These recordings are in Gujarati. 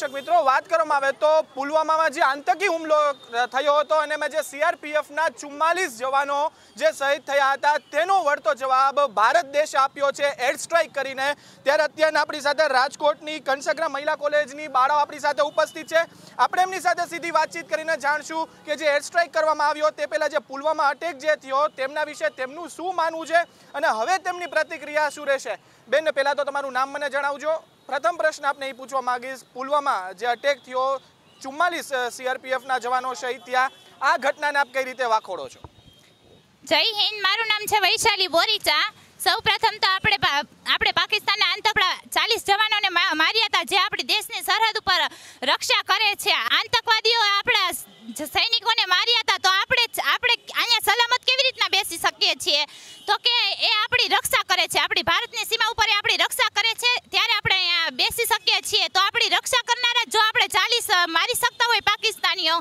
દર્શક મિત્રો, વાત કરવામાં આવે તો પુલવામામાં જે આતંકી હુમલો થયો હતો અને એમાં જે સીઆરપીએફના ચુમ્માલીસ જવાનો જે શહીદ થયા હતા, તેનો વળતો જવાબ ભારત દેશ આપ્યો છે એર સ્ટ્રાઇક કરીને. ત્યારે અત્યારે આપણી સાથે રાજકોટની કંસગ્રા મહિલા કોલેજની બાળાઓ આપણી સાથે ઉપસ્થિત છે. આપણે એમની સાથે સીધી વાતચીત કરીને જાણશું કે જે એર સ્ટ્રાઇક કરવામાં આવ્યો તે પહેલાં જે પુલવામા અટેક જે થયો તેમના વિશે તેમનું શું માનવું છે અને હવે તેમની પ્રતિક્રિયા શું રહેશે? બેન, પહેલાં તો તમારું નામ મને જણાવજો. પ્રથમ પ્રશ્ન આપને એ પૂછવા માંગીશ. પુલવામા જે અટેક થયો, ચુમ્માલીસ સીઆરપીએફના જવાનો શહીદ થયા. આ ઘટનાને આપ કઈ રીતે વાખોડો છો? જય હિન્દ, મારું નામ છે વૈશાલી બોરીચા. સૌ પ્રથમ તો આપણે આપણે પાકિસ્તાનના આતંકડા ચાલીસ જવાનોને માર્યા હતા જે આપણી દેશની સરહદ ઉપર રક્ષા કરે છે. આતંકવાદીઓ આપણા સૈનિકોને માર્યા હતા તો આપણે આપણે અહીંયા સલામત કેવી રીતના બેસી શકીએ છીએ? તો કે એ આપણી રક્ષા કરે છે. આપણી ભારતની સીમા ઉપર એ આપણી રક્ષા કરે છે. ત્યારે આપણે અહીંયા બેસી શકીએ છીએ. તો આપણી રક્ષા કરનારા જો આપણે ચાલીસ મારી શકતા હોય પાકિસ્તાનીઓ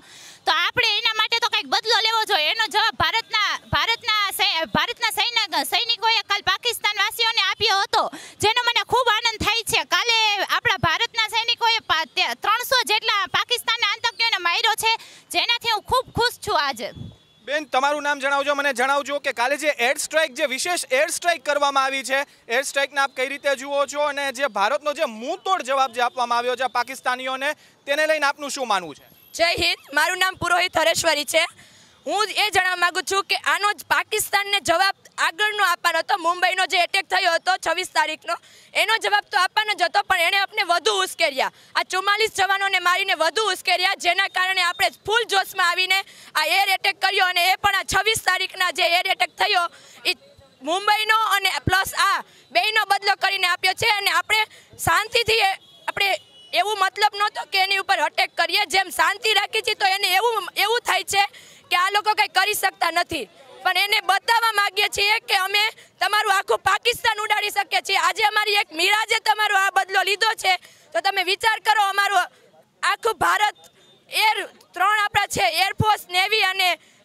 તો આપણે એના માટે તો કંઈક બદલો લેવો જોઈએ. એનો જવાબ ભારતના ભારતના ભારતના સૈનિક સૈનિકોએ કાલ પાકિસ્તાન વાસીઓને આપ્યો હતો, જેનો મને ખૂબ આનંદ થાય છે. કાલે આપણા ભારતના સૈનિકોએ ત્રણસો જેટલા પાકિસ્તાનના આતંકીઓને માર્યો છે, જેનાથી હું ખૂબ ખુશ છું આજે. બેન, તમારું નામ જણાવજો, મને જણાવજો કે કાલે જે એર સ્ટ્રાઇક, જે વિશેષ એર સ્ટ્રાઇક કરવામાં આવી છે, એર સ્ટ્રાઇકને આપ કઈ રીતે જુઓ છો અને જે ભારતનો જે મુંહતોડ જવાબ જે આપવામાં આવ્યો છે પાકિસ્તાનીઓને, તેને લઈને આપનું શું માનવું છે? જય હિન્દ. મારું નામ પુરોહિત હરેશ્વરી છે. હું એ જણાવવા માગું છું કે આનો જ પાકિસ્તાનને જવાબ આગળનો આપવાનો હતો. મુંબઈનો જે એટેક થયો હતો છવ્વીસ તારીખનો, એનો જવાબ તો આપવાનો જ હતો, પણ એણે આપણે વધુ ઉશ્કેર્યા. આ ચુમ્માલીસ જવાનોને મારીને વધુ ઉશ્કેર્યા, જેના કારણે આપણે ફૂલ જોશમાં આવીને આ એર એટેક કર્યો અને એ પણ આ છવ્વીસ તારીખના જે એર એટેક થયો એ મુંબઈનો અને પ્લસ આ બેયનો બદલો કરીને આપ્યો છે. અને આપણે શાંતિથી આપણે એવું મતલબ નહોતો કે એની ઉપર અટેક કરીએ. જેમ શાંતિ રાખી છે, તો એને એવું એવું થાય છે કે આ લોકો કંઈ કરી શકતા નથી. પણ એને બતાવવા માગીએ છીએ કે અમે તમારું આખું પાકિસ્તાન ઉડાડી શકીએ છીએ. આજે અમારી એક મિરાજે તમારો આ બદલો લીધો છે. તો તમે વિચાર કરો, અમારું આખું ભારત એર ત્રણ આપણા છે એરફોર્સ નેવી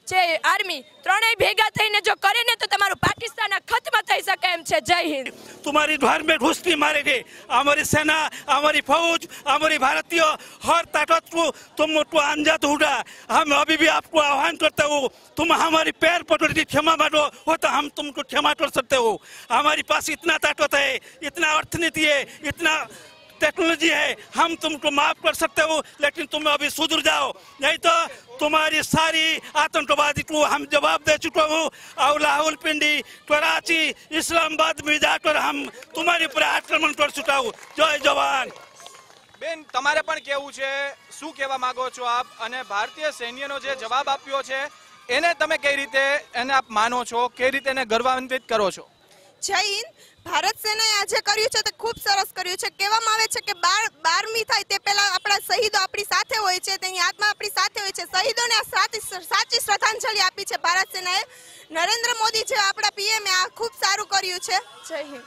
જે આર્મી ત્રણેય ભેગા થઈને જો કરે ને તો તમારું પાકિસ્તાન આ ખત્મ થઈ શકે એમ છે જય હિન્દ तुम्हारी घर में घुसती मारेंगे हमारी सेना हमारी फौज हमारी भारतीय हर ताकत को तुम तो अनजात हुआ हम अभी भी आपको आह्वान करते हो तुम हमारी पैर पकड़ के क्षमा मांगो हो तो हम तुमको क्षमा कर सकते हो हमारी पास इतना ताकत है इतना अर्थनीति है इतना टेक्नोलॉजी है हम तुमको माफ कर सकते हो लेकिन तुम अभी सुधर जाओ नहीं तो तुम्हारी सारी आतंकवादी को हम जवाब दे चुका हूँ और लाहौल पिंडी कराची इस्लामाबाद में जाकर हम तुम्हारे ऊपर आक्रमण कर चुका हूँ जय जवान બેન તમારે પણ કેવું છે શું કહેવા માંગો છો આપ અને ભારતીય સૈન્યનો જે જવાબ આપ્યો છે એને તમે કઈ રીતે એને આપ માનો છો કઈ રીતે એને ગર્વાન્વિત કરો છો જય હિન્દ ભારત સેનાએ આજે કર્યું છે તે ખૂબ સરસ કર્યું છે. કહેવામાં આવે છે કે બાર બારમી થાય તે પહેલાં આપણા શહીદો આપણી સાથે હોય છે તેની આત્મા આપણી સાથે હોય છે. શહીદોને આ સાચી સાચી શ્રદ્ધાંજલિ આપી છે ભારત સેનાએ. નરેન્દ્ર મોદી જે આપણા પીએમએ આ ખૂબ સારું કર્યું છે. જય હિન્દ.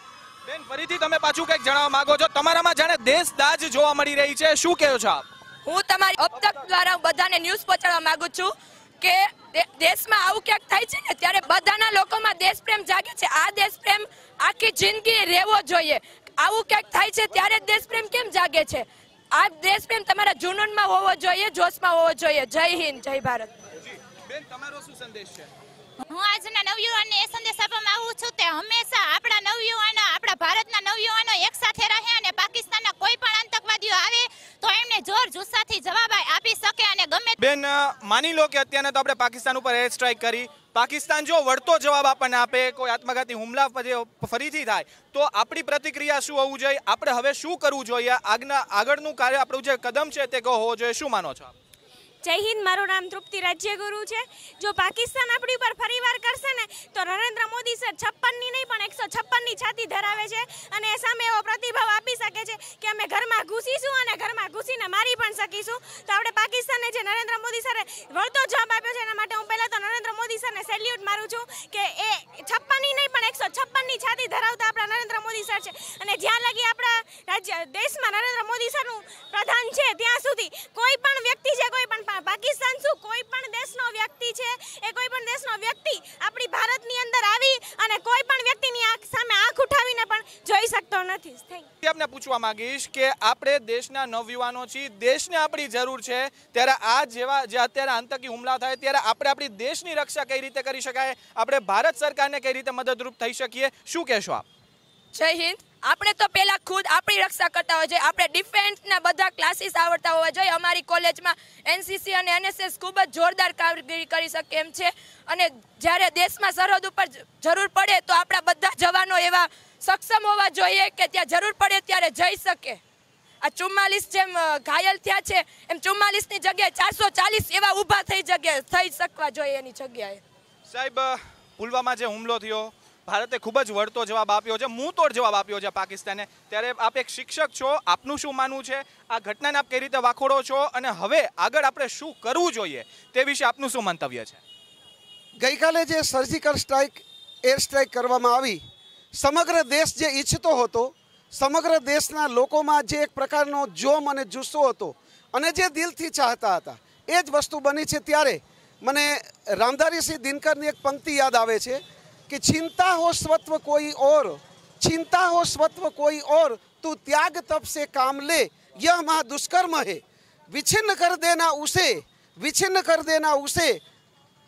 બેન ફરીથી તમે પાછું કંઈક જણાવવા માંગો છો? તમારામાં જાણે દેશ દાજ જોવા મળી રહી છે. શું કહો છો આપ? હું તમારી અબતક દ્વારા બધાને ન્યૂઝ પહોંચાડવા માંગુ છું. કે દેશમાં આવું ક્યાંક થાય છે ને ત્યારે બધાના લોકોમાં દેશપ્રેમ જાગે છે. આ દેશપ્રેમ આખી જિંદગી રહેવો જોઈએ. આવું ક્યાંક થાય છે ત્યારે દેશ દેશપ્રેમ કેમ જાગે છે? આ દેશપ્રેમ તમારા જુનૂનમાં હોવો જોઈએ જોશમાં હોવો જોઈએ. જય હિન્દ જય ભારત. બેન તમારો શું સંદેશ છે? હું આજના નવયુવાનને એ સંદેશ આપવા માંગુ છું કે હંમેશા આપણા નવયુવાનો આપણા ભારતના નવયુવાનો એક સાથે રહે અને પાકિસ્તાનના કોઈ પણ આતંકવાદીઓ આવે તો એમને જોર જુસ્સાથી જવાબ બેન માની લો કે અત્યારે તો આપણે પાકિસ્તાન ઉપર એર સ્ટ્રાઇક કરી. પાકિસ્તાન જો વળતો જવાબ આપણને આપે, કોઈ આત્મઘાતી હુમલા ફરીથી થાય, તો આપણી પ્રતિક્રિયા શું હોવું જોઈએ? આપણે હવે શું કરવું જોઈએ? આગના, આગળનું કાર્ય આપણું જે કદમ છે તે કહો હોવો જોઈએ. શું માનો છો આપ? જય હિન્દ, મારું નામ તૃપ્તિ રાજ્યગુરુ છે. જો પાકિસ્તાન આપણી ઉપર ફરીવાર કરશે ને, તો નરેન્દ્ર મોદી સર છપ્પનની નહીં, પણ એકસો છપ્પનની છાતી ધરાવે છે અને એ સામે એવો પ્રતિભાવ આપી શકે છે કે અમે ઘરમાં ઘૂસીશું અને ઘરમાં ઘૂસીને મારી પણ શકીશું. તો આપણે પાકિસ્તાનને જે નરેન્દ્ર મોદી સરે વળતો જવાબ આપ્યો છે, એના માટે હું પહેલાં તો નરેન્દ્ર મોદી સરને સેલ્યુટ મારું છું કે એ છપ્પનની નહીં, પણ એકસો છપ્પનની છાતી ધરાવતા આપણા નરેન્દ્ર મોદી સર છે. અને જ્યાં લગી આપણા રાજ્ય, દેશમાં નરેન્દ્ર મોદી સરનું પ્રધાન છે, ત્યાં સુધી કોઈ પણ વ્યક્તિ છે, કોઈ પણ પા- પાકિસ્તાન શું કોઈ પણ દેશનો વ્યક્તિ છે, એ કોઈ પણ દેશનો વ્યક્તિ આપણી ભારતની અંદર આવી અને કોઈ પણ વ્યક્તિની આંખ સામે આંખ ઉઠાવીને પણ જોઈ શકતો નથી. થેન્ક આપને પૂછવા માંગીશ કે આપણે દેશના નવયુવાનો છીએ, દેશને આપણી જરૂર છે, ત્યારે આ જેવા જે અત્યારે આતંકી હુમલા થાય, ત્યારે આપણે આપણી દેશની રક્ષા કઈ રીતે કરી શકાય? આપણે ભારત સરકારને કઈ રીતે મદદરૂપ થઈ શકીએ? શું કહેશો આપ? જય હિન્દ. આપણે તો પહેલા ખુદ આપણી રક્ષા કરતા હોય છે આપણે ડિફેન્સના બધા ક્લાસીસ આવડતા હોવા જોઈએ. અમારી કોલેજમાં એનસીસી અને એનએસએસ ખૂબ જ જોરદાર કામગીરી કરી શકે એમ છે. અને જ્યારે દેશમાં સરહદ ઉપર જરૂર પડે તો આપણા બધા જવાનો એવા સક્ષમ હોવા જોઈએ કે ત્યાં જરૂર પડે ત્યારે જઈ શકે. આ ચુમ્માલીસ જેમ ઘાયલ થયા છે, એમ ચુમ્માલીસની જગ્યાએ ચારસો ચાલીસ એવા ઊભા થઈ જગ્યાએ થઈ શકવા જોઈએ એની જગ્યાએ. સાહેબ પુલવામા જે હુમલો થયો ભારતે ખૂબ જ વળતો જવાબ આપ્યો છે, મુંતોડ જવાબ આપ્યો છે પાકિસ્તાને. ત્યારે આપ એક શિક્ષક છો, આપનું શું માનવું છે? આ ઘટનાને આપ કઈ રીતે વાખોડો છો અને હવે આગળ આપણે શું કરવું જોઈએ તે વિશે આપનું શું મંતવ્ય છે? ગઈકાલે જે સર્જિકલ સ્ટ્રાઇક, એર સ્ટ્રાઇક કરવામાં આવી, સમગ્ર દેશ જે ઈચ્છતો હતો, સમગ્ર દેશના લોકોમાં જે એક પ્રકારનો જોમ અને જુસ્સો હતો અને જે દિલથી ચાહતા હતા, એ જ વસ્તુ બની છે ત્યારે. મને રામધારીસિંહ દિનકરની એક પંક્તિ યાદ આવે છે कि चिंता हो स्वत्व कोई और, चिंता हो स्वत्व कोई और, तू त्याग तप से काम ले, यह महादुष्कर्म है। विच्छिन्न कर देना उसे, विच्छिन्न कर देना उसे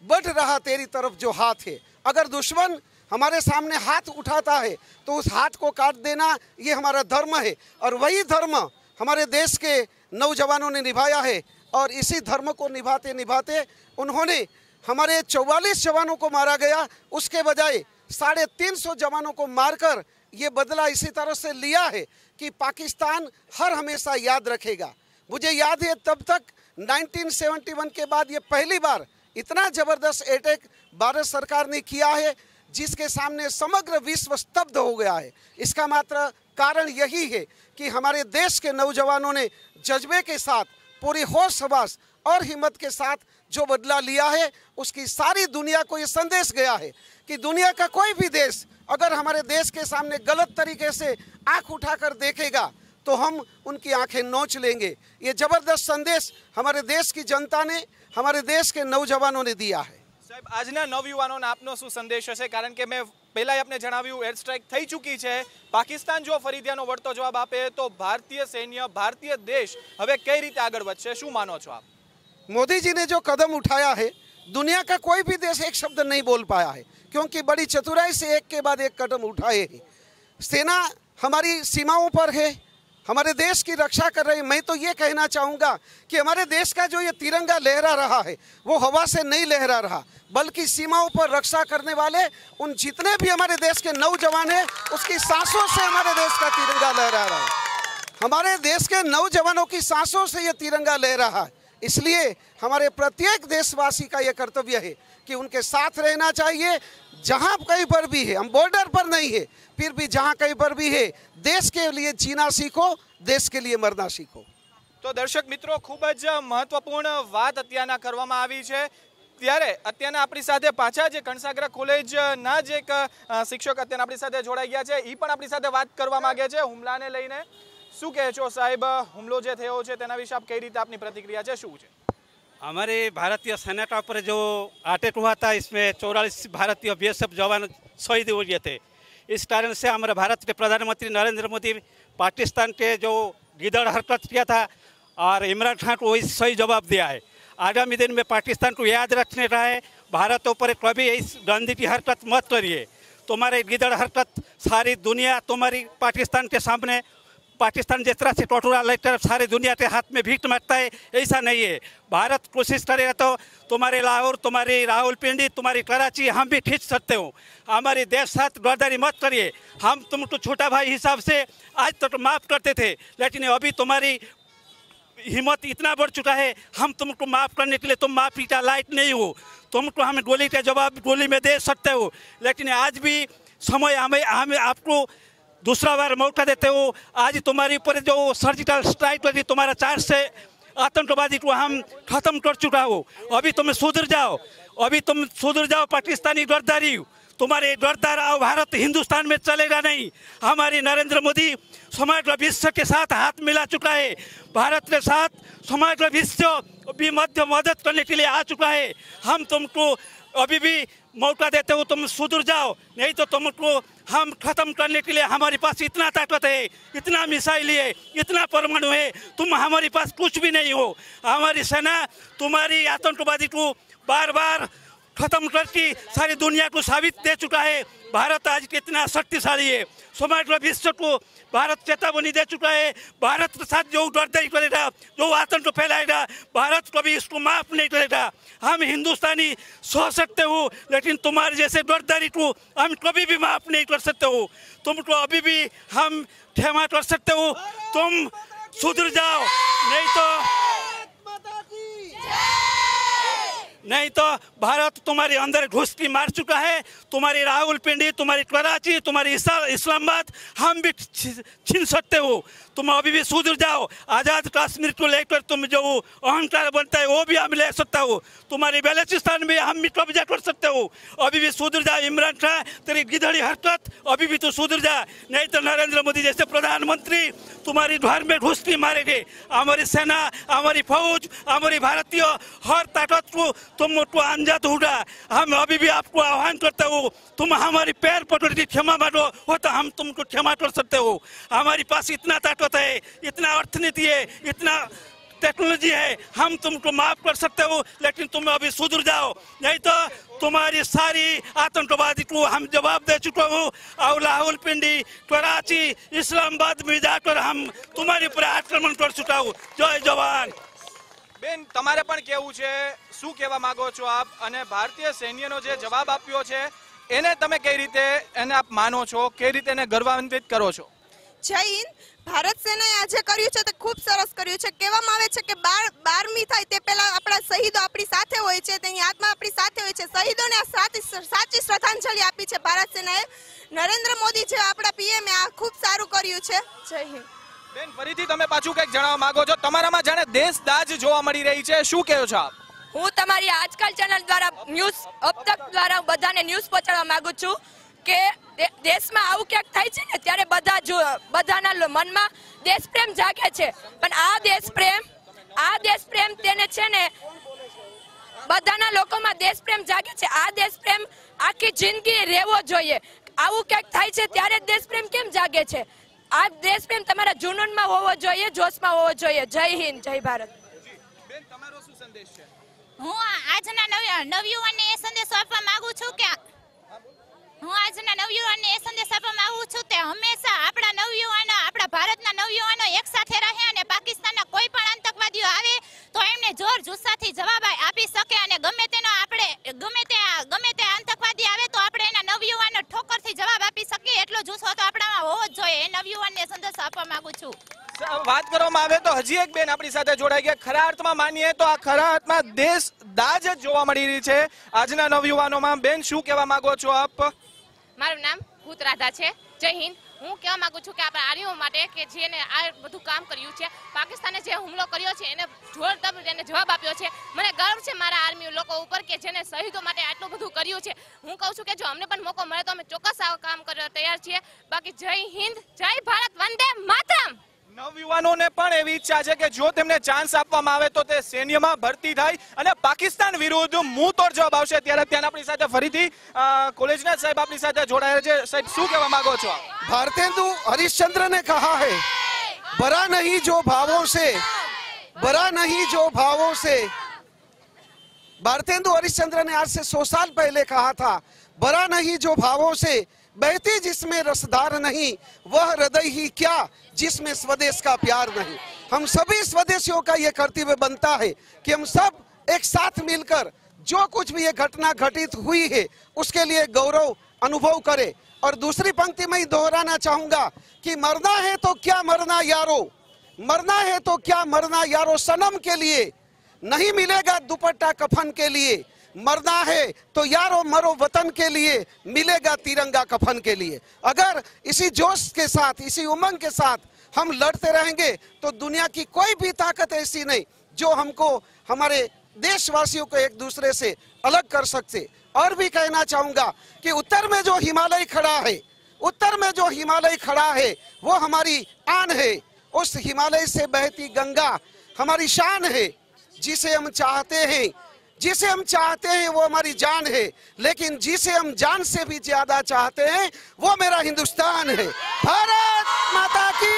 बढ़ रहा तेरी तरफ़ जो हाथ है। अगर दुश्मन हमारे सामने हाथ उठाता है तो उस हाथ को काट देना, ये हमारा धर्म है। और वही धर्म हमारे देश के नौजवानों ने निभाया है, और इसी धर्म को निभाते निभाते उन्होंने हमारे चौवालीस जवानों को मारा गया। उसके बजाय साढ़े तीन सौ जवानों को मारकर ये बदला इसी तरह से लिया है कि पाकिस्तान हर हमेशा याद रखेगा। मुझे याद है तब तक 1971 के बाद ये पहली बार इतना ज़बरदस्त अटैक भारत सरकार ने किया है, जिसके सामने समग्र विश्व स्तब्ध हो गया है। इसका मात्र कारण यही है कि हमारे देश के नौजवानों ने जज्बे के साथ, पूरी होश हवास और हिम्मत के साथ जो बदला लिया है उसकी सारी दुनिया को ये संदेश गया है कि दुनिया का कोई भी देश अगर हमारे देश के सामने गलत तरीके से आंख उठाकर देखेगा तो हम उनकी आंखें नोच लेंगे ये जबरदस्त संदेश हमारे देश की जनता ने हमारे देश के नौजवानों ने दिया है સાહેબ આજના નવયુવાનોને આપનો શું સંદેશ હશે કારણ કે મેં પહેલાં આપને જણાવ્યું એર સ્ટ્રાઇક થઈ ચૂકી છે પાકિસ્તાન જો ફરી ત્યાંનો વળતો જવાબ આપે તો ભારતીય સૈન્ય ભારતીય દેશ હવે કઈ રીતે આગળ વધશે શું માનો છો આપ मोदी जी ने जो कदम उठाया है, दुनिया का कोई भी देश एक शब्द नहीं बोल पाया है, क्योंकि बड़ी चतुराई से एक के बाद एक कदम उठाए हैं। सेना हमारी सीमाओं पर है, हमारे देश की रक्षा कर रही मैं तो ये कहना चाहूँगा कि हमारे देश का जो ये तिरंगा लहरा रहा है, वो हवा से नहीं लहरा रहा, बल्कि सीमाओं पर रक्षा करने वाले, उन जितने भी हमारे देश के नौजवान हैं, उसकी सांसों से हमारे देश का तिरंगा लहरा रहा है। हमारे देश के नौजवानों की सांसों से ये तिरंगा ले रहा है। इसलिए हमारे प्रत्येक देशवासी का ये कर्तव्य है कि उनके साथ रहना चाहिए जहाँ कहीं पर भी है हम बॉर्डर पर नहीं है फिर भी जहाँ कहीं पर भी है देश के लिए जीना सीखो देश के लिए मरना सीखो તો દર્શક મિત્રો ખૂબ જ મહત્વપૂર્ણ વાત અત્યારના કરવામાં આવી છે ત્યારે અત્યારના આપણી સાથે પાછા જે કણસાગરા કોલેજના જ એક અ, શિક્ષક અત્યારે આપણી સાથે જોડાઈ ગયા છે એ પણ આપણી સાથે વાત કરવા માંગે છે હુમલાને લઈને શું કહે છો સાહેબ હુમલો જે થયો છે તેના વિશે આપ કઈ રીતે આપની પ્રતિક્રિયા છે શું છે हमारे भारतीय सेना पर जो अटैक हुआ था इसमें चौरालीस भारतीय बी जवान शहीद हुए थे इस कारण से हमारे भारत के प्रधानमंत्री नरेंद्र मोदी पाकिस्तान के जो गिदड़ हरकत किया था और इमरान खान को वही सही जवाब दिया है आगामी दिन में पाकिस्तान को याद रखने का है भारत ऊपर कभी इस गंदी की हरकत मत करिए तुम्हारे गिदड़ हरकत सारी दुनिया तुम्हारी पाकिस्तान के सामने पाकिस्तान जिस तरह से टोटोरा लेकर सारे दुनिया के हाथ में भीख मारता है, ऐसा नहीं है। भारत कोशिश करेगा तो तुम्हारे लाहौर, तुम्हारी रावलपिंडी तुम्हारी कराची, हम भी खींच सकते हो। हमारे देश साथ गद्दारी मत करिए। हम तुमको छोटा भाई हिसाब से आज तक तो माफ़ करते थे, लेकिन अभी तुम्हारी हिम्मत इतना बढ़ चुका है, हम तुमको माफ़ करने के लिए तुम माफ़ी का लाइट नहीं हो। तुमको हम गोली का जवाब गोली में दे सकते हो, लेकिन आज भी समय हमें हमें आपको दूसरा बार मौका देते हो, आज तुम्हारे ऊपर जो सर्जिकल स्ट्राइक लगी, तुम्हारा चार्ज से आतंकवादी को हम खत्म कर चुका हो। अभी तुम सुधर जाओ, अभी तुम सुधर जाओ, पाकिस्तानी गद्दारी। तुम्हारे गद्दार आओ, भारत हिंदुस्तान में चलेगा नहीं। हमारे नरेंद्र मोदी समग्र विश्व के साथ हाथ मिला चुका है। भारत के साथ समग्र विश्व भी मध्य मदद करने के लिए आ चुका है। हम तुमको अभी भी मौका देते हो तुम सुधर जाओ, नहीं तो तुमको हम खत्म करने के लिए हमारे पास इतना ताकत है, इतना मिसाइल है, इतना परमाणु है, तुम हमारे पास कुछ भी नहीं हो। हमारी सेना तुम्हारी आतंकवादी को बार बार खत्म करके सारी दुनिया को साबित दे चुका है। भारत आज कितना शक्तिशाली है। समग्र विश्व को भारत चेतावनी दे चुका है। भारत के साथ जो डरदारी करेगा, जो आतंक फैलाएगा, भारत कभी इसको माफ़ नहीं करेगा। हम हिंदुस्तानी सह सकते हो, लेकिन तुम्हारे जैसे डरदारी को हम कभी भी माफ़ नहीं कर सकते हो। तुमको अभी भी हम क्षमा कर सकते हो। तुम सुधर जाओ, नहीं तो नहीं तो भारत तुम्हारे अंदर घुस की मार चुका है। तुम्हारी रावलपिंडी तुम्हारी कराची, तुम्हारी इस्लामाबाद, हम भी छीन सकते हो। तुम अभी भी सुधर जाओ। आज़ाद कश्मीर को लेकर तुम जो अहंकार बनता है, वो भी हम ले सकता हो। तुम्हारी बलोचिस्तान में हम भी कब्जा कर सकते हो। अभी भी सुधर जाओ इमरान खान, तेरी गिधड़ी हरकत, अभी भी तू सुधर जा। नहीं तो नरेंद्र मोदी जैसे प्रधानमंत्री तुम्हारी घर में घुस की मारेंगे। हमारी सेना, हमारी फौज, हमारी भारतीय हर ताकत को तुम को अनजात होगा हम अभी भी आपको आह्वान करते हो, तुम हमारी पैर पकड़ के क्षमा मांगो, हो तो हम तुमको क्षमा कर सकते हो। हमारे पास इतना ताकत है, इतना अर्थनीति है, इतना टेक्नोलॉजी है, हम तुमको माफ़ कर सकते हो, लेकिन तुम अभी सुधर जाओ। नहीं तो तुम्हारी सारी आतंकवादी को हम जवाब दे चुका हूँ। और लाहौल पिंडी, कराची, इस्लामाबाद में जाकर हम तुम्हारे ऊपर आक्रमण कर चुका हूँ। जय जवान। બેન તમારે પણ કેવું છે? શું કહેવા માંગો છો આપ? અને ભારતીય સૈન્યનો જે જવાબ આપ્યો છે એને તમે કઈ રીતે એને આપ માનો છો? કઈ રીતે એને ગર્વાન્વિત કરો છો? જય હિન્દ. ભારત સેનાએ આજે કર્યું છે તે ખૂબ સરસ કર્યું છે. કહેવામાં આવે છે કે બાર બારમી થાય તે પહેલાં આપણા શહીદો આપણી સાથે હોય છે તેની આત્મા આપણી સાથે હોય છે. શહીદોને આ સાચી સાચી શ્રદ્ધાંજલિ આપી છે ભારત સેનાએ. નરેન્દ્ર મોદી જે આપણા પીએમએ આ ખૂબ સારું કર્યું છે. જય હિન્દ. બેન, ફરીથી તમે પાછું કંઈક જણાવવા માંગો છો? તમારામાં જાણે દેશ દાજ જોવા મળી રહી છે. શું કહો છો આપ? હું તમારી આજકાલ ચેનલ દ્વારા ન્યૂઝ અબ તક દ્વારા બધાને ન્યૂઝ પહોંચાડવા માંગુ છું કે દેશમાં આવું ક્યાંક થાય છે ને, ત્યારે બધા જો, બધાના મનમાં મનમાં દેશપ્રેમ જાગે છે. પણ આ દેશપ્રેમ આ દેશપ્રેમ તેને છે ને, બધાના લોકોમાં દેશપ્રેમ જાગે છે. આ દેશપ્રેમ આખી જિંદગી રહેવો જોઈએ. આવું ક્યાંક થાય છે, ત્યારે દેશ દેશપ્રેમ કેમ જાગે છે? આ દેશપ્રેમ તમારા જુનૂનમાં હોવો જોઈએ જોશમાં હોવો જોઈએ. જય હિન્દ જય ભારત. બેન તમારો શું સંદેશ છે? હું આજના નવ નવયુવાનને એ સંદેશો આપવા માંગુ છું કે હું આજના નવયુવાનને એ સંદેશ આપવા માંગુ છું કે હંમેશા આપણા નવયુવાનો આપણા ભારતના નવયુવાનો એક સાથે રહે અને પાકિસ્તાનના કોઈ પણ આતંકવાદીઓ આવે તો એમને જોર જુસ્સાથી જવાબ આપી શકે અને ગમે તેનો આપણે ગમે તે ગમે તે આતંકવાદી આવે તો આપણે એના નવયુવાનો ઠોકરથી જવાબ આપી શકીએ એટલો જુસ્સો તો આપણામાં હોવો જ જોઈએ. એ નવયુવાનને સંદેશ આપવા માંગુ છું. વાત કરવામાં આવે તો હજી એક બેન આપણી સાથે જોડાઈ ગયા. ખરા અર્થમાં માનીએ તો આ ખરા અર્થમાં દેશ દાજ જ જોવા મળી રહી છે. આજના નવયુવાનોમાં બેન શું કહેવા માંગો છો આપ? મારું નામ ભૂત રાધા છે. જય હિન્દ. હું કહેવા માંગુ છું કે આપણા આર્યો માટે કે જેને આ બધું કામ કર્યું છે, પાકિસ્તાને જે હુમલો કર્યો છે, એને જોરદાર એને જવાબ આપ્યો છે. મને ગર્વ છે મારા આર્મી લોકો ઉપર કે જેને શહીદો માટે આટલું બધું કર્યું છે. હું કહું છું કે જો અમને પણ મોકો મળે તો અમે ચોક્કસ આ કામ કરવા તૈયાર છીએ. બાકી જય હિન્દ, જય ભારત, વંદે માતરમ! નવયુવાનોને પણ એવી ઈચ્છા છે કે જો તેમને ચાન્સ આપવામાં આવે તો તે સૈન્યમાં ભરતી થાય અને પાકિસ્તાન વિરુદ્ધ મુંહ તોડ જવાબ આવશે ત્યારે ત્યાં આપણી સાથે ફરીથી અ, કોલેજના સાહેબ આપણી સાથે જોડાયા છે સાહેબ શું કહેવા માંગો છો આપ? भारतेंदु हरिश्चंद्र ने कहा है बरा नहीं जो भावों से बरा नहीं जो भावों से भारतेंदु हरिश्चंद्र ने आज से सौ साल पहले कहा था बरा नहीं जो भावों से बहती जिसमें रसदार नहीं, वह हृदय ही क्या, जिसमें स्वदेश का प्यार नहीं। हम सभी स्वदेशियों का ये कर्तव्य बनता है कि हम सब एक साथ मिलकर जो कुछ भी ये घटना घटित हुई है, उसके लिए गौरव अनुभव करें। और दूसरी पंक्ति में ही दोहराना चाहूँगा कि मरना है तो क्या मरना यारो? मरना है तो क्या मरना यारो? सनम के लिए नहीं मिलेगा दुपट्टा कफन के लिए। मरना है तो यारो मरो वतन के लिए मिलेगा तिरंगा कफन के लिए। अगर इसी जोश के साथ, इसी उमंग के साथ हम लड़ते रहेंगे तो दुनिया की कोई भी ताकत ऐसी नहीं जो हमको, हमारे देशवासियों को एक दूसरे से अलग कर सकते। और भी कहना चाहूँगा कि उत्तर में जो हिमालय खड़ा है, उत्तर में जो हिमालय खड़ा है, वो हमारी आन है। उस हिमालय से बहती गंगा हमारी शान है, जिसे हम चाहते हैं। जिसे हम चाहते हैं वो हमारी जान है लेकिन जिसे हम जान से भी ज्यादा चाहते हैं वो मेरा हिंदुस्तान है भारत माता की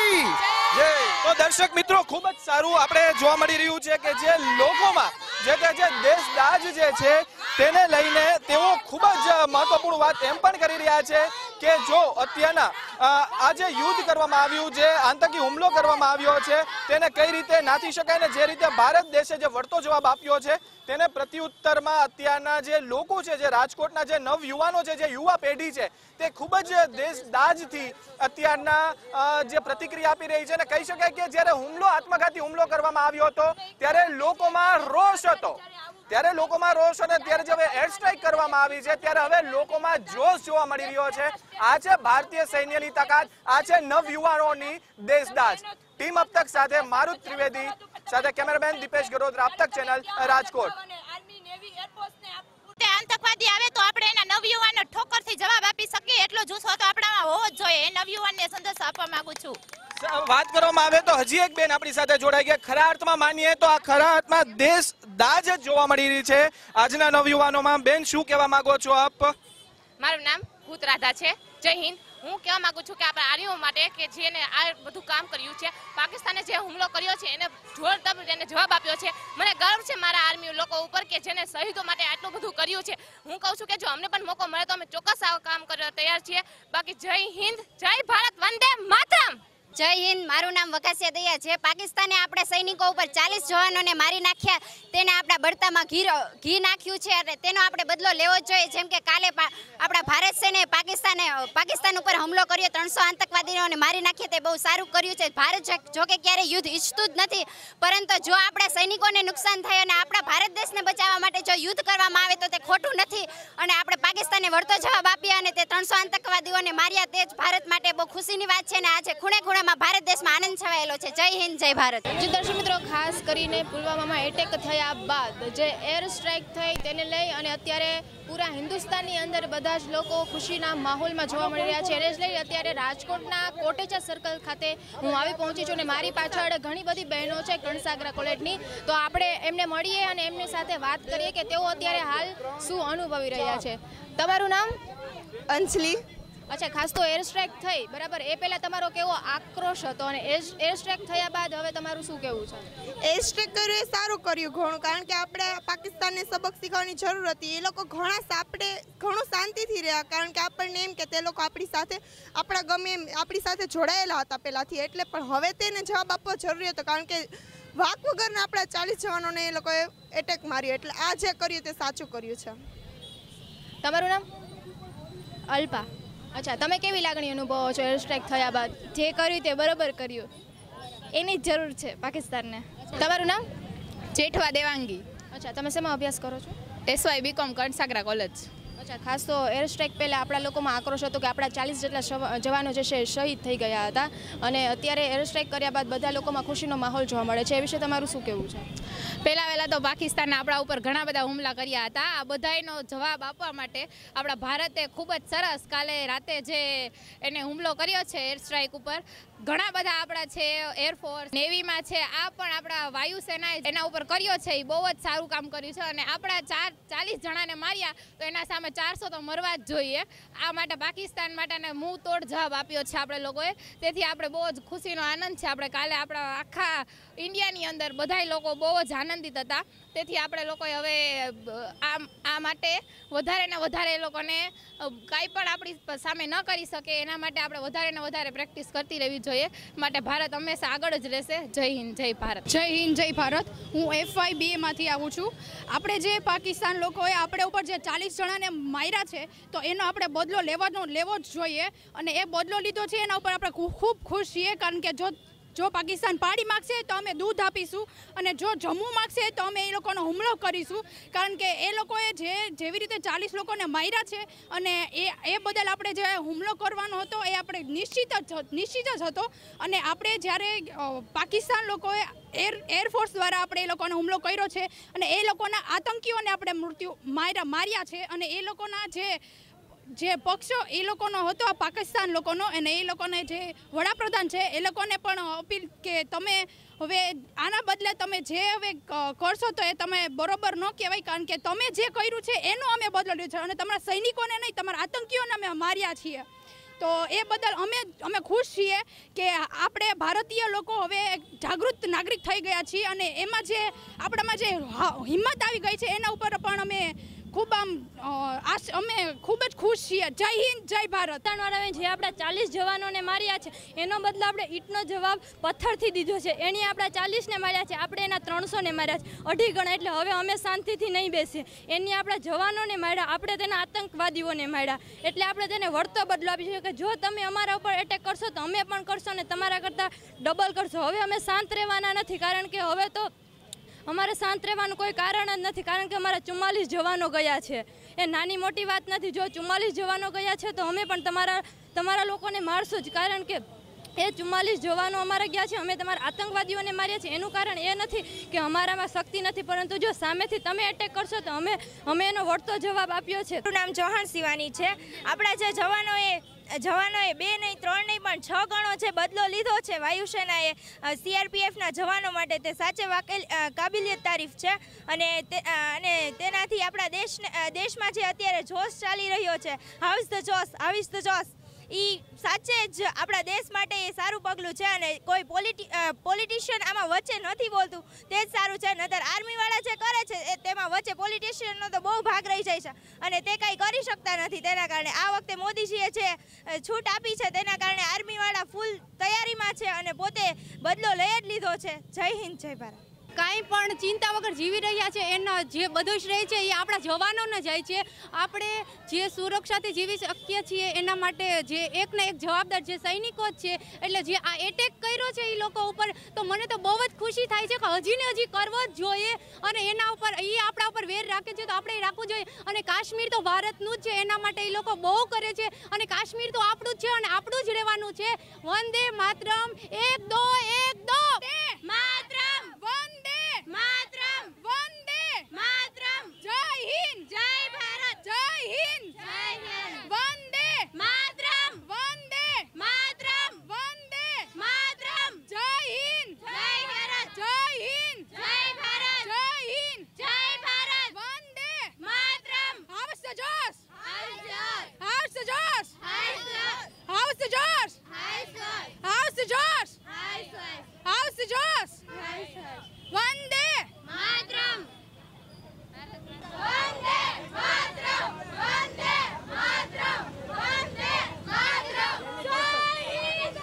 જય તો દર્શક મિત્રો ખૂબ જ સારું આપણે જોવા મળી રહ્યું છે કે જે લોકોમાં જે તે જે દેશદાજ જે છે તેને લઈને તેઓ ખૂબ જ મહત્વપૂર્ણ વાત એમ પણ કરી રહ્યા છે કે જો અત્યારના આજે યુદ્ધ કરવામાં આવ્યું જે આતંકી હુમલો કરવામાં આવ્યો છે, તેને કઈ રીતે નાથી શકાય ને જે રીતે ભારત દેશે જે વળતો જવાબ આપ્યો છે, તેને પ્રત્યુત્તરમાં અત્યારના જે લોકો છે, જે રાજકોટના જે નવ યુવાનો છે, જે યુવા પેઢી છે, તે ખૂબ જ દેશદાજથી અત્યારના જે પ્રતિક્રિયા આપી રહી છે અને કહી શકાય કે જ્યારે હુમલો, આત્મઘાતી હુમલો કરવામાં આવ્યો હતો, ત્યારે લોકોમાં રોષ હતો. ત્યારે લોકોમાં રોષ અને ત્યારે જે હવે એર સ્ટ્રાઇક કરવામાં આવી છે, ત્યારે હવે લોકોમાં જોશ જોવા મળી રહ્યો છે. આ છે ભારતીય સૈન્યની તાકાત, આ છે નવ યુવાનોની દેશદાજ. ટીમ અબ સાથે મારુત ત્રિવેદી, સાથે કેમેરામેન દીપેશ ગરોત્રા અબ તક ચેનલ રાજકોટ. આતંકવાદી આવે તો આપણે એના નવયુવાનનો ઠોકરથી જવાબ આપી શકીએ. એટલો જુસ્સો તો આપણામાં હોવો જ જોઈએ. એ નવયુવાનને સંદેશ આપવા માંગુ છું. વાત કરવામાં આવે તો હજી એક બેન આપણી સાથે જોડાઈ ગયા. ખરા અર્થમાં માનીએ તો આ ખરા અર્થમાં દેશ દાજ જ જોવા મળી રહી છે. આજના નવયુવાનોમાં બેન, શું કહેવા માંગો છો આપ? મારું નામ ભૂત રાધા છે. જય હિન્દ. હું કહેવા માંગુ છું કે આપણા આર્યો માટે કે જેને આ બધું કામ કર્યું છે, પાકિસ્તાને જે હુમલો કર્યો છે, એને જોરદાર એને જવાબ આપ્યો છે. મને ગર્વ છે મારા આર્મી લોકો ઉપર કે જેને શહીદો માટે આટલું બધું કર્યું છે. હું કહું છું કે જો અમને પણ મોકો મળે તો અમે ચોક્કસ આ કામ કરવા તૈયાર છીએ. બાકી જય હિન્દ, જય ભારત, વંદે માતરમ! જય હિન્દ, મારું નામ વકાસિયા દયા છે. પાકિસ્તાને આપણા સૈનિકો ઉપર ચાલીસ જવાનોને મારી નાખ્યા. તેને આપણા બળતામાં ઘી ઘી નાખ્યું છે અને તેનો આપણે બદલો લેવો જોઈએ. જેમ કે કાલે આપણા ભારત સેને પાકિસ્તાને, પાકિસ્તાન ઉપર હુમલો કર્યો, ત્રણસો આતંકવાદીઓને મારી નાખ્યા. તે બહુ સારું કર્યું છે. ભારત જોકે ક્યારેય યુદ્ધ ઈચ્છતું જ નથી. પરંતુ જો આપણા સૈનિકોને નુકસાન થાય અને આપણા ભારત જો યુદ્ધ કરવામાં આવે તો તે ખોટું નથી. અને આપણે પાકિસ્તાને વળતો જવાબ આપ્યા અને તે ત્રણસો આતંકવાદીઓને માર્યા તે જ ભારત માટે બહુ ખુશીની વાત છે અને આજે ખૂણે ખૂણામાં ભારત દેશમાં આનંદ છવાયેલો છે. જય હિન્દ, જય ભારત. જે દર્શક મિત્રો, ખાસ કરીને પુલવામામાં એટેક થયા બાદ જે એર સ્ટ્રાઇક થઈ તેને લઈ અને અત્યારે પૂરા હિન્દુસ્તાનની અંદર બધા જ લોકો ખુશીના માહોલમાં જોવા મળી રહ્યા છે. એને જ લઈ અત્યારે રાજકોટના કોટેચા સર્કલ ખાતે હું આવી પહોંચી છું અને મારી પાછળ ઘણી બધી બહેનો છે કણસાગરા કોલેજની. તો આપણે એમને મળીએ અને એમની સાથે વાત કરીએ કે તેઓ અત્યારે હાલ શું અનુભવી રહ્યા છે. તમારું નામ? અંજલિ. અચ્છા ખાસ તો એર સ્ટ્રાઇક થઈ. બરાબર એ પહેલાં તમારો કેવો આક્રોશ હતો અને એર સ્ટ્રાઇક થયા બાદ હવે તમારું શું કહેવું છે? એર સ્ટ્રેક કર્યું એ સારું કર્યું ઘણું કારણ કે આપણે પાકિસ્તાનને સબક શીખવાની જરૂર હતી. એ લોકો ઘણા આપણે ઘણું શાંતિથી રહ્યા કારણ કે આપણને એમ કે તે લોકો આપણી સાથે આપણા ગમે એમ આપણી સાથે જોડાયેલા હતા પહેલાંથી. એટલે પણ હવે તેને જવાબ આપવો જરૂરી હતો કારણ કે વાક વગરના આપણા ચાલીસ જવાનોને એ લોકોએ એટેક માર્યો એટલે આ જે કર્યું તે સાચું કર્યું છે. તમારું નામ? અલ્પા. અચ્છા તમે કેવી લાગણી અનુભવો છો? એર સ્ટ્રાઇક થયા બાદ જે કર્યું તે બરોબર કર્યું. એની જ જરૂર છે પાકિસ્તાનને. તમારું નામ? જેઠવા દેવાંગી. અચ્છા તમે શેમાં અભ્યાસ કરો છો? એસવાય બીકોમ કણસાગરા કોલેજ ખાસ તો એર સ્ટ્રાઇક પહેલાં આપણા લોકોમાં આક્રોશ હતો કે આપણા ચાલીસ જેટલા જવાનો જે છે શહીદ થઈ ગયા હતા અને અત્યારે એર સ્ટ્રાઇક કર્યા બાદ બધા લોકોમાં ખુશીનો માહોલ જોવા મળે છે. એ વિશે તમારું શું કહેવું છે? પહેલાં વહેલા તો પાકિસ્તાનના આપણા ઉપર ઘણા બધા હુમલા કર્યા હતા. આ બધાનો જવાબ આપવા માટે આપણા ભારતે ખૂબ જ સરસ કાલે રાતે જે એને હુમલો કર્યો છે એર સ્ટ્રાઇક ઉપર ઘણા બધા આપણા છે એરફોર્સ નેવીમાં છે, આ પણ આપણા વાયુસેનાએ એના ઉપર કર્યો છે, એ બહુ જ સારું કામ કર્યું છે અને આપણા ચાર, ચાલીસ જણાને માર્યા તો એના સામે ચારસો તો મરવા જ જોઈએ. આ માટે પાકિસ્તાન માટેને મું તોડ જવાબ આપ્યો છે આપણે લોકોએ. તેથી આપણે બહુ જ ખુશીનો આનંદ છે. આપણે કાલે આપણા આખા ઇન્ડિયાની અંદર બધાય લોકો બહુ જ આનંદિત હતા. તેથી આપણે લોકોએ હવે આ આ માટે વધારે ને વધારે એ લોકોને કાંઈ પણ આપણી સામે ન કરી શકે એના માટે આપણે વધારે ને વધારે પ્રેક્ટિસ કરતી રહેવી જોઈએ. માટે ભારત હંમેશા આગળ જ રહેશે. જય હિન્દ, જય ભારત. જય હિન્દ, જય ભારત. હું એફવાય બીએમાંથી આવું છું. આપણે જે પાકિસ્તાન લોકોએ આપણે ઉપર જે ચાલીસ જણાને માર્યા છે, તો એનો આપણે બદલો લેવાનો, લેવો જ જોઈએ. અને એ બદલો લીધો છે, એના ઉપર આપણે ખૂબ ખુશ છીએ. કારણ કે જો જો પાકિસ્તાન પાડી માગશે તો અમે દૂધ આપીશું અને જો જમ્મુ માગશે તો અમે એ લોકોનો હુમલો કરીશું. કારણ કે એ લોકોએ જે, જેવી રીતે ચાલીસ લોકોને માર્યા છે અને એ એ બદલ આપણે જે હુમલો કરવાનો હતો એ આપણે નિશ્ચિત જ નિશ્ચિત જ હતો. અને આપણે જ્યારે પાકિસ્તાન લોકોએ એર એરફોર્સ દ્વારા આપણે એ લોકોને હુમલો કર્યો છે અને એ લોકોના આતંકીઓને આપણે મૃત્યુ, માર્યા માર્યા છે અને એ લોકોના જે જે પક્ષો એ લોકોનો હતો પાકિસ્તાન લોકોનો અને એ લોકોને જે વડાપ્રધાન છે, એ લોકોને પણ અપીલ કે તમે હવે આના બદલે તમે જે હવે કરશો તો એ તમે બરોબર ન કહેવાય, કારણ કે તમે જે કર્યું છે, એનો અમે બદલ્યું છે અને તમારા સૈનિકોને નહીં, તમારા આતંકીઓને અમે માર્યા છીએ. તો એ બદલ અમે અમે ખુશ છીએ કે આપણે ભારતીય લોકો હવે જાગૃત નાગરિક થઈ ગયા છીએ અને એમાં જે, આપણામાં જે હિંમત આવી ગઈ છે, એના ઉપર પણ અમે ખૂબ આમ અમે ખૂબ જ ખુશ છીએ. જય હિન્દ, જય ભારત. પાકિસ્તાનવાળાએ જે આપણા ચાલીસ જવાનોને માર્યા છે, એનો બદલો આપણે ઈંટનો જવાબ પથ્થરથી દીધો છે. એણે આપણા ચાલીસને માર્યા છે, આપણે એના ત્રણસોને માર્યા છે. અઢી ગણા, એટલે હવે અમે શાંતિથી નહીં બેસીએ. એની આપણા જવાનોને માર્યા, આપણે તેના આતંકવાદીઓને માર્યા. એટલે આપણે તેને વળતો બદલો આપી છે કે જો તમે અમારા ઉપર એટેક કરશો, તો અમે પણ કરશો ને તમારા કરતાં ડબલ કરશો. હવે અમે શાંત રહેવાના નથી, કારણ કે હવે તો અમારે શાંત રહેવાનું કોઈ કારણ જ નથી, કારણ કે અમારા ચુમ્માલીસ જવાનો ગયા છે. એ નાની મોટી વાત નથી, જો ચુમ્માલીસ જવાનો ગયા છે તો અમે પણ તમારા તમારા લોકોને મારશું જ, કારણ કે એ ચુમ્માલીસ જવાનો અમારે ગયા છે, અમે તમારા આતંકવાદીઓને માર્યા છે. એનું કારણ એ નથી કે અમારામાં શક્તિ નથી, પરંતુ જો સામેથી તમે એટેક કરશો તો અમે અમે એનો વળતો જવાબ આપ્યો છે. નામ ચૌહાણ શિવાની છે. આપણા જે જવાનોએ જવાનોએ બે નહીં, ત્રણ નહીં, પણ છ ગણો જે બદલો લીધો છે વાયુસેનાએ સીઆરપીએફના જવાનો માટે તે સાચે વાકેલ કાબિલિયત તારીફ છે. અને અને તેનાથી આપણા દેશને દેશમાં જે અત્યારે જોશ ચાલી રહ્યો છે, how's the josh, how's the josh. એ સાચે જ આપણા દેશ માટે એ સારું પગલું છે અને કોઈ પોલિટી પોલિટિશિયન આમાં વચ્ચે નથી બોલતું. તે જ સારું છે નતર આર્મીવાળા જે કરે છે તેમાં વચ્ચે પોલિટિશિયનનો તો બહુ ભાગ રહી જાય છે અને તે કાંઈ કરી શકતા નથી. તેના કારણે આ વખતે મોદીજીએ જે છૂટ આપી છે, તેના કારણે આર્મીવાળા ફૂલ તૈયારીમાં છે અને પોતે બદલો લઈ જ લીધો છે. જય હિન્દ, જય ભારત. કાંઈ પણ ચિંતા વગર જીવી રહ્યા છે, એનો જે બધો શ્રેય છે, એ આપણા જવાનોને જાય છે. આપણે જે સુરક્ષાથી જીવી શકીએ છીએ, એના માટે જે એકને એક જવાબદાર જે સૈનિકો જ છે, એટલે જે આ એટેક કર્યો છે એ લોકો ઉપર, તો મને તો બહુ જ ખુશી થાય છે કે હજી ને હજી કરવો જ જોઈએ અને એના ઉપર, એ આપણા ઉપર વેર રાખે છે તો આપણે એ રાખવું જોઈએ. અને કાશ્મીર તો ભારતનું જ છે, એના માટે એ લોકો બહુ કરે છે. અને કાશ્મીર તો આપણું જ છે અને આપણું જ રહેવાનું છે. વંદે માતરમ, એક, દો, એક દો માતરમ વંદે માતરમ વંદે માતરમ જય હિન્દ જય ભારત જય હિન્દ જય હિન્દ વંદે માતરમ વંદે માતરમ વંદે માતરમ જય હિન્દ જય ભારત જય હિન્દ જય ભારત જય હિન્દ જય ભારત વંદે માતરમ how's the josh how's the josh how's the josh how's the josh rice జోస్ వందే మాత్రం వందే మాత్రం వందే మాత్రం వందే మాత్రం షహీద్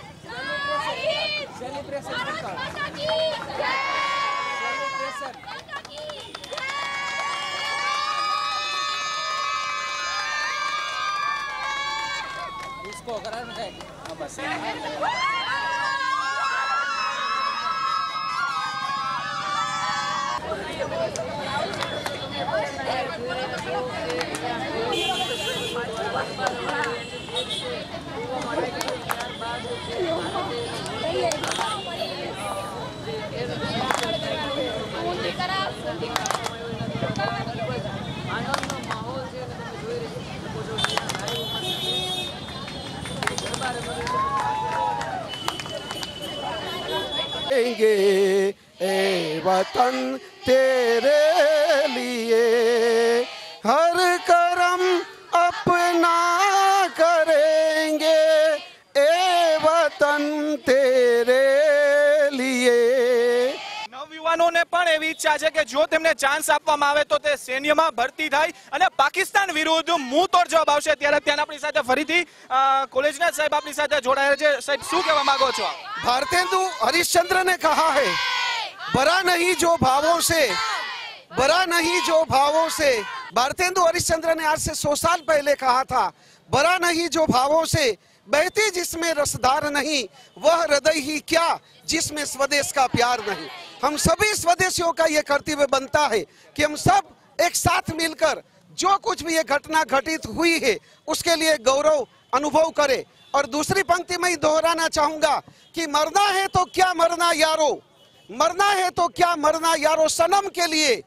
షహీద్ సెలబ్రేషన్ మాతా కి జై సెలబ్రేషన్ इसको करार લાગે એ વતન તે પણ એવી ઈચ્છા છે કે જો તેમને ચાન્સ આપવામાં આવે તો તે સૈન્યમાં ભરતી થાય અને પાકિસ્તાન વિરુદ્ધ મુંહ તોડ જવાબ આવશે ત્યારે ત્યાં આપણી સાથે ફરીથી અ, કોલેજના સાહેબ આપણી સાથે જોડાયા છે સાહેબ શું કહેવા માંગો છો भारतेंदु हरिश्चंद्र ने कहा है बरा नहीं जो भावों से बरा नहीं जो भावों से भारतेंदु हरिश्चंद्र ने आज से सौ साल पहले कहा था बरा नहीं जो भावों से बहती जिसमें रसदार नहीं वह हृदय ही क्या जिसमें स्वदेश का प्यार नहीं हम सभी स्वदेशियों का ये कर्तव्य बनता है कि हम सब एक साथ मिलकर जो कुछ भी ये घटना घटित हुई है, उसके लिए गौरव अनुभव करें। और दूसरी पंक्ति में ही दोहराना चाहूँगा कि मरना है तो क्या मरना यारो? मरना है तो क्या मरना यारो सनम के लिए?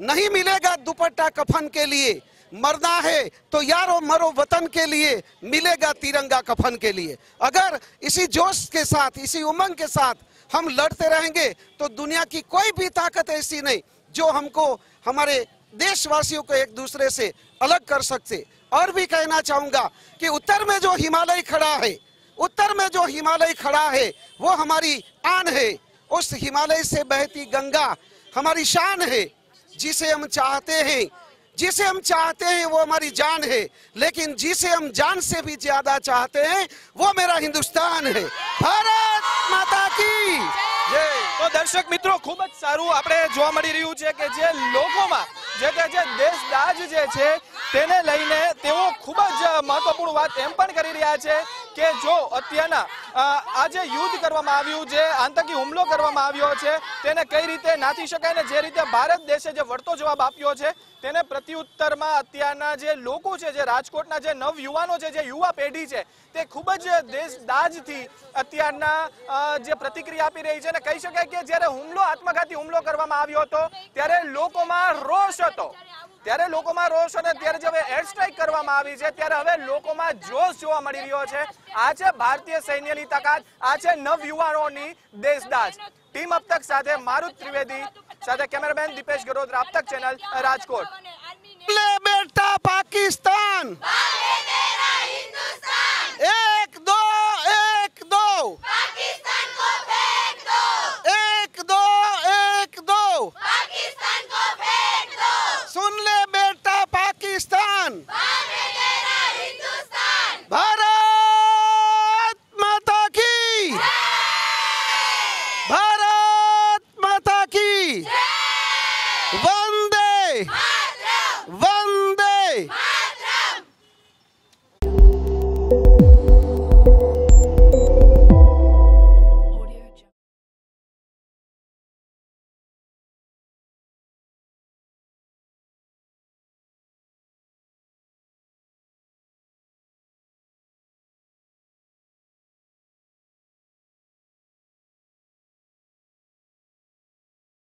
नहीं मिलेगा दुपट्टा कफन के लिए। मरना है तो यारो मरो वतन के लिए। मिलेगा तिरंगा कफन के लिए। अगर इसी जोश के साथ, इसी उमंग के साथ हम लड़ते रहेंगे तो दुनिया की कोई भी ताकत ऐसी नहीं जो हमको, हमारे देशवासियों को एक दूसरे से अलग कर सकते। और भी कहना चाहूँगा कि उत्तर में जो हिमालय खड़ा है, उत्तर में जो हिमालय खड़ा है, वो हमारी आन है। उस हिमालय से बहती गंगा हमारी शान है, जिसे हम चाहते हैं। जिसे हम चाहते हैं वो हमारी जान है लेकिन जिसे हम जान से भी ज्यादा चाहते हैं वो मेरा हिंदुस्तान है भारत माता की જય તો દર્શક મિત્રો ખૂબ જ સારું આપણે જોવા મળી રહ્યું છે કે જે લોકોમાં જે તે જે દેશદાજ જે છે તેને લઈને તેઓ ખૂબ જ મહત્વપૂર્ણ વાત એમ પણ કરી રહ્યા છે કે જો અત્યારના અ, આ જે યુદ્ધ કરવામાં આવ્યું જે આતંકી હુમલો કરવામાં આવ્યો છે. તેને કઈ રીતે નાથી શકાય ને જે રીતે ભારત દેશે જે વળતો જવાબ આપ્યો છે, તેને પ્રત્યુત્તરમાં અત્યારના જે લોકો છે, જે રાજકોટના જે નવ યુવાનો છે, જે યુવા પેઢી છે, તે ખૂબ જ દેશદાજથી અત્યારના જે પ્રતિક્રિયા આપી રહી છે અને કહી શકાય કે જ્યારે હુમલો, આત્મઘાતી હુમલો કરવામાં આવ્યો હતો, ત્યારે લોકોમાં રોષ હતો. ત્યારે લોકોમાં રોષ અને ત્યારે જે હવે એર સ્ટ્રાઇક કરવામાં આવી છે ત્યારે હવે લોકોમાં જોશ જોવા મળી રહ્યો છે. આ છે ભારતીય સૈન્યની તાકાત આ છે નવયુવાનોની દેશદાજ. ટીમ અપતક સાથે મારુત ત્રિવેદી સાથે કેમેરામેન દીપેશ ગરોદરા અપતક ચેનલ રાજકોટ. બેટા પાકિસ્તાન! એ